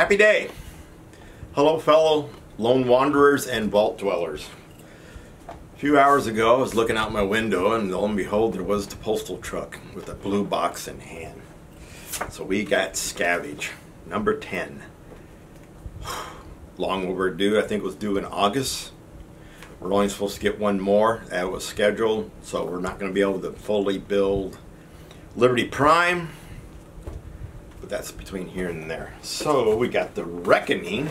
Happy day! Hello, fellow lone wanderers and vault dwellers. A few hours ago, I was looking out my window, and lo and behold, there was the postal truck with a blue box in hand. So we got Scavenge, number 10. Long overdue, I think it was due in August. We're only supposed to get one more. That was scheduled, so we're not going to be able to fully build Liberty Prime that's between here and there. So we got the Reckoning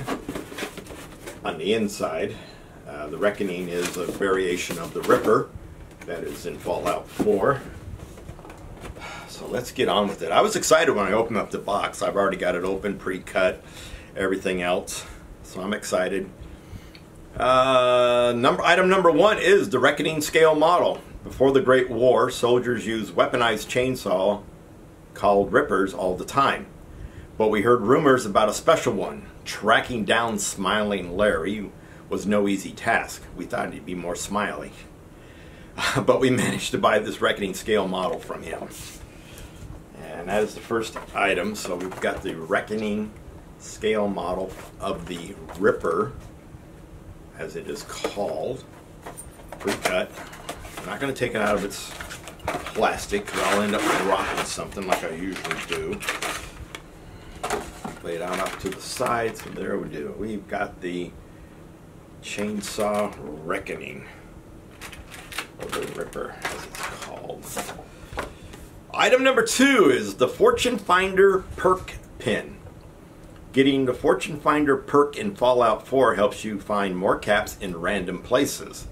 on the inside. Uh, the Reckoning is a variation of the Ripper that is in Fallout 4. So let's get on with it. I was excited when I opened up the box. I've already got it open, pre-cut, everything else. So I'm excited. Uh, number Item number one is the Reckoning scale model. Before the Great War, soldiers used weaponized chainsaw called Rippers all the time. But we heard rumors about a special one. Tracking down Smiling Larry was no easy task. We thought he'd be more smiley. but we managed to buy this Reckoning scale model from him. And that is the first item. So we've got the Reckoning scale model of the Ripper, as it is called, pre-cut. I'm not going to take it out of its plastic because I'll end up dropping something like I usually do. Lay it on up to the side, so there we do. We've got the Chainsaw Reckoning, or the Ripper as it's called. Item number two is the Fortune Finder Perk Pin. Getting the Fortune Finder perk in Fallout 4 helps you find more caps in random places.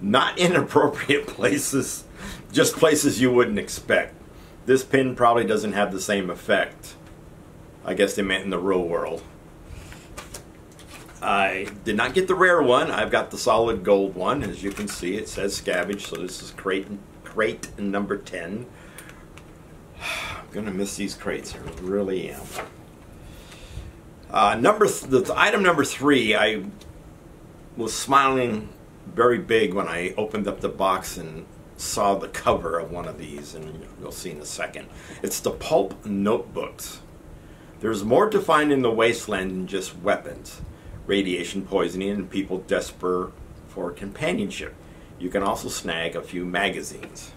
Not inappropriate places, just places you wouldn't expect. This pin probably doesn't have the same effect. I guess they meant in the real world. I did not get the rare one. I've got the solid gold one. As you can see, it says Scavenge, so this is crate, crate number 10. I'm going to miss these crates. I really am. Uh, number th the item number three, I was smiling very big when I opened up the box and saw the cover of one of these, and you'll see in a second. It's the Pulp Notebooks. There's more to find in the wasteland than just weapons, radiation poisoning, and people desperate for companionship. You can also snag a few magazines.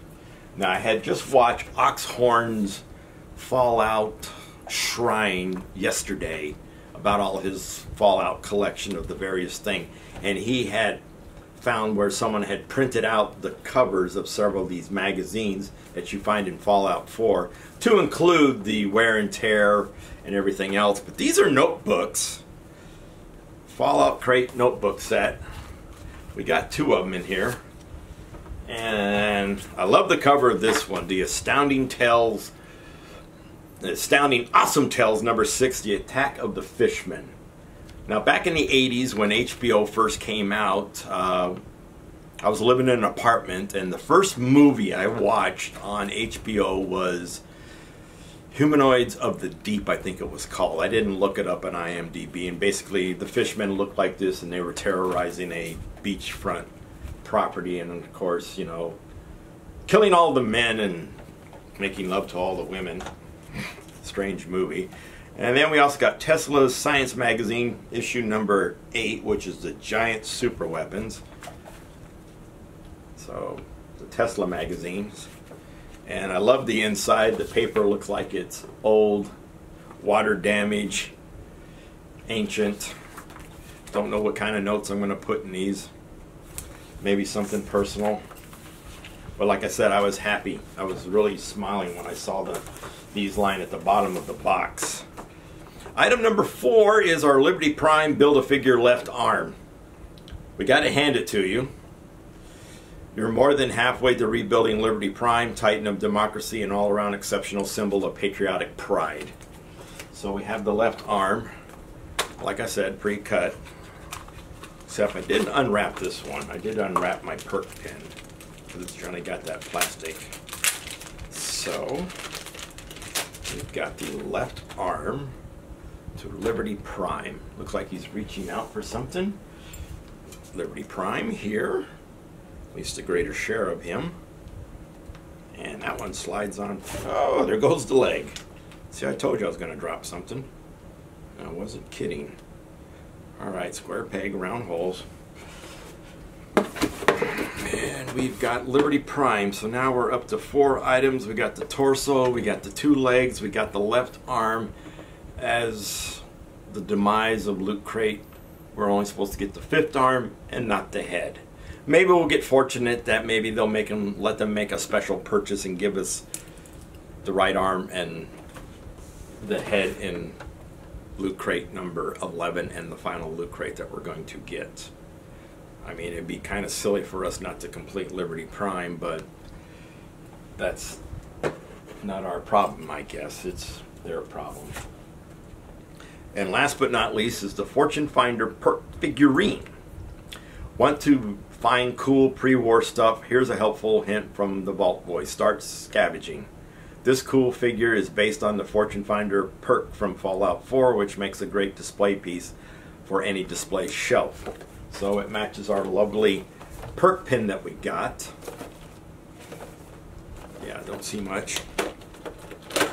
Now, I had just watched Oxhorn's Fallout Shrine yesterday about all his Fallout collection of the various things, and he had found where someone had printed out the covers of several of these magazines that you find in Fallout 4 to include the wear and tear and everything else. But these are notebooks. Fallout Crate notebook set. We got two of them in here. And I love the cover of this one, the Astounding Tales, Astounding Awesome Tales number six, The Attack of the Fishmen. Now, back in the 80s when HBO first came out, uh, I was living in an apartment, and the first movie I watched on HBO was Humanoids of the Deep, I think it was called. I didn't look it up on IMDb, and basically the fishmen looked like this, and they were terrorizing a beachfront property, and of course, you know, killing all the men and making love to all the women. Strange movie. And then we also got Tesla's Science Magazine, issue number 8, which is the giant super weapons. So, the Tesla magazines. And I love the inside. The paper looks like it's old, water damage, ancient. Don't know what kind of notes I'm going to put in these. Maybe something personal. But like I said, I was happy. I was really smiling when I saw the these line at the bottom of the box. Item number four is our Liberty Prime Build-A-Figure left arm. We got to hand it to you. You're more than halfway to rebuilding Liberty Prime, titan of democracy, and all-around exceptional symbol of patriotic pride. So we have the left arm, like I said, pre-cut. Except I didn't unwrap this one. I did unwrap my perk pin because it's to got that plastic. So we've got the left arm to Liberty Prime. Looks like he's reaching out for something. Liberty Prime here. At least a greater share of him. And that one slides on. Oh, there goes the leg. See, I told you I was going to drop something. I wasn't kidding. Alright, square peg, round holes. And we've got Liberty Prime, so now we're up to four items. We got the torso, we got the two legs, we got the left arm. As the demise of Loot Crate, we're only supposed to get the fifth arm and not the head. Maybe we'll get fortunate that maybe they'll make them, let them make a special purchase and give us the right arm and the head in loot crate number 11 and the final loot crate that we're going to get. I mean, it'd be kind of silly for us not to complete Liberty Prime, but that's not our problem, I guess. It's their problem. And last but not least is the Fortune Finder perk figurine. Want to find cool pre-war stuff? Here's a helpful hint from the Vault Boy. Start scavenging. This cool figure is based on the Fortune Finder perk from Fallout 4, which makes a great display piece for any display shelf. So it matches our lovely perk pin that we got. Yeah, don't see much.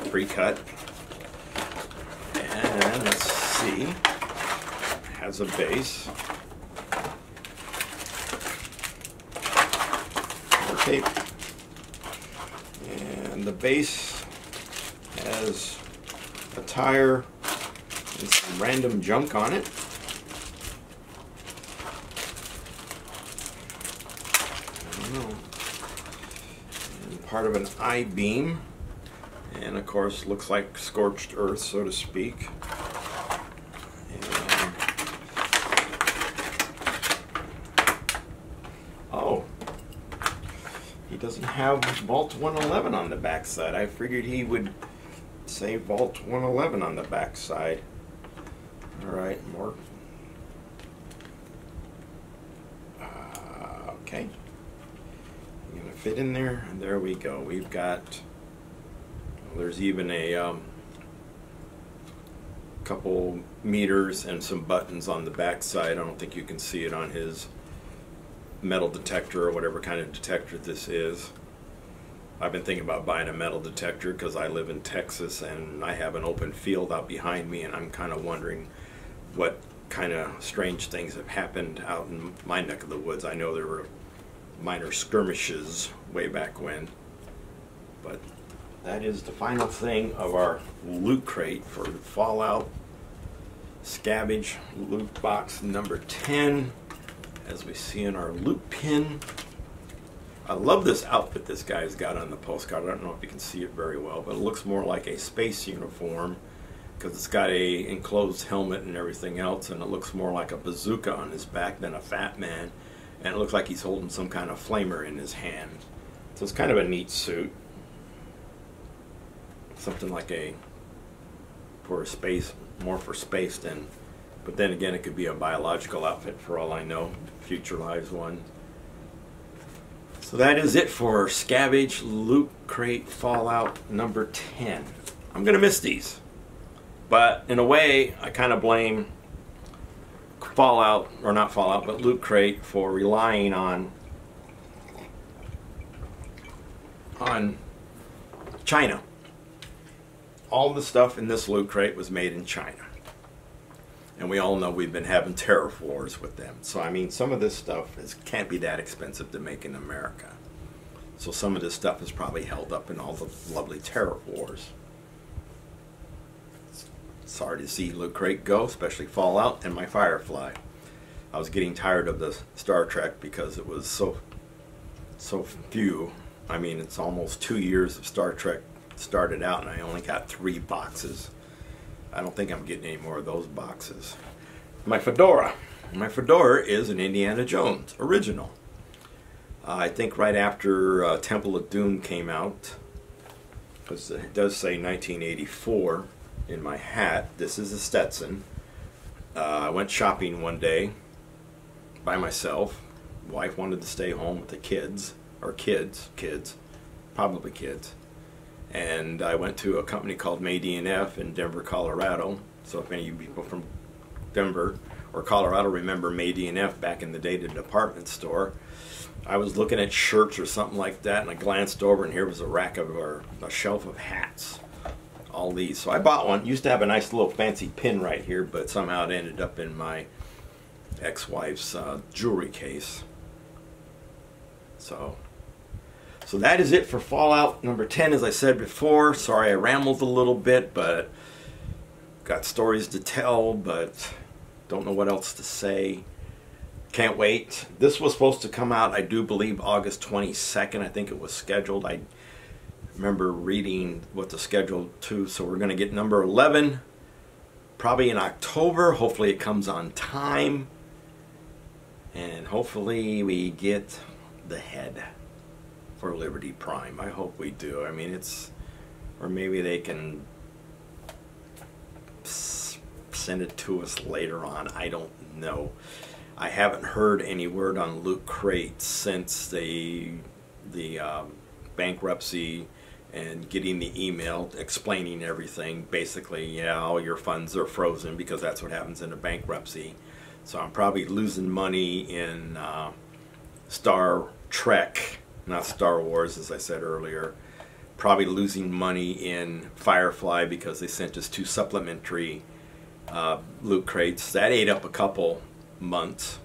Pre-cut. And let's see. Has a base. Tape and the base has a tire and some random junk on it. Part of an I-beam and of course looks like scorched earth so to speak. Oh. He doesn't have Vault 111 on the backside. I figured he would say Vault 111 on the backside. Alright, more. Uh, okay. Gonna fit in there, and there we go. We've got, there's even a um, couple meters and some buttons on the backside. I don't think you can see it on his metal detector or whatever kind of detector this is. I've been thinking about buying a metal detector because I live in Texas and I have an open field out behind me and I'm kind of wondering what kind of strange things have happened out in my neck of the woods. I know there were minor skirmishes way back when, but that is the final thing of our loot crate for Fallout Scavenge loot box number 10 as we see in our loot pin. I love this outfit this guy's got on the postcard. I don't know if you can see it very well, but it looks more like a space uniform because it's got a enclosed helmet and everything else, and it looks more like a bazooka on his back than a fat man, and it looks like he's holding some kind of flamer in his hand. So it's kind of a neat suit. Something like a, for a space, more for space than but then again, it could be a biological outfit for all I know, future lives one. So that is it for Scavenge Loot Crate Fallout number 10. I'm going to miss these. But in a way, I kind of blame Fallout, or not Fallout, but Loot Crate for relying on on China. All the stuff in this Loot Crate was made in China and we all know we've been having tariff wars with them. So I mean, some of this stuff is can't be that expensive to make in America. So some of this stuff is probably held up in all the lovely tariff wars. Sorry to see Loot Crate go, especially Fallout and my Firefly. I was getting tired of the Star Trek because it was so so few. I mean, it's almost two years of Star Trek started out, and I only got three boxes. I don't think I'm getting any more of those boxes. My fedora. My fedora is an Indiana Jones original. Uh, I think right after uh, Temple of Doom came out, because it does say 1984 in my hat. This is a Stetson. Uh, I went shopping one day by myself. Wife wanted to stay home with the kids, or kids, kids, probably kids and I went to a company called May D&F in Denver, Colorado. So if any of you people from Denver or Colorado remember May D&F back in the day, the department store, I was looking at shirts or something like that, and I glanced over, and here was a rack of or a shelf of hats, all these. So I bought one. Used to have a nice little fancy pin right here, but somehow it ended up in my ex-wife's uh, jewelry case. So, so that is it for Fallout number 10. As I said before, sorry I rambled a little bit, but got stories to tell, but don't know what else to say. Can't wait. This was supposed to come out, I do believe, August 22nd. I think it was scheduled. I remember reading what the schedule to. So we're going to get number 11 probably in October. Hopefully it comes on time. And hopefully we get the head for Liberty Prime. I hope we do. I mean, it's, or maybe they can send it to us later on. I don't know. I haven't heard any word on Loot Crate since the the um, bankruptcy and getting the email explaining everything. Basically, yeah, all your funds are frozen because that's what happens in a bankruptcy. So I'm probably losing money in uh, Star Trek, not Star Wars, as I said earlier. Probably losing money in Firefly because they sent us two supplementary uh, loot crates. That ate up a couple months,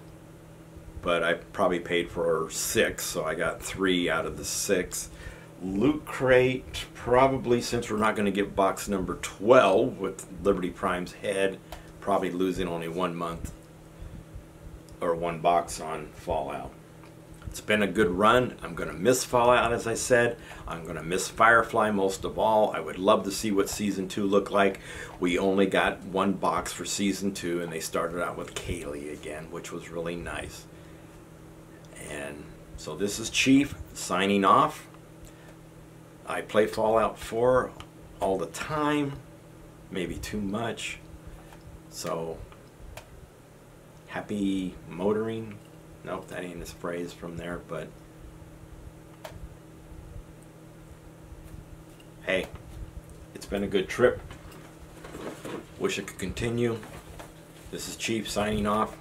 but I probably paid for six, so I got three out of the six. Loot crate, probably since we're not going to get box number 12 with Liberty Prime's head, probably losing only one month or one box on Fallout. It's been a good run. I'm going to miss Fallout, as I said. I'm going to miss Firefly most of all. I would love to see what Season 2 looked like. We only got one box for Season 2, and they started out with Kaylee again, which was really nice. And so this is Chief signing off. I play Fallout 4 all the time, maybe too much. So, happy motoring. Nope, that ain't his phrase from there, but hey, it's been a good trip. Wish it could continue. This is Chief signing off.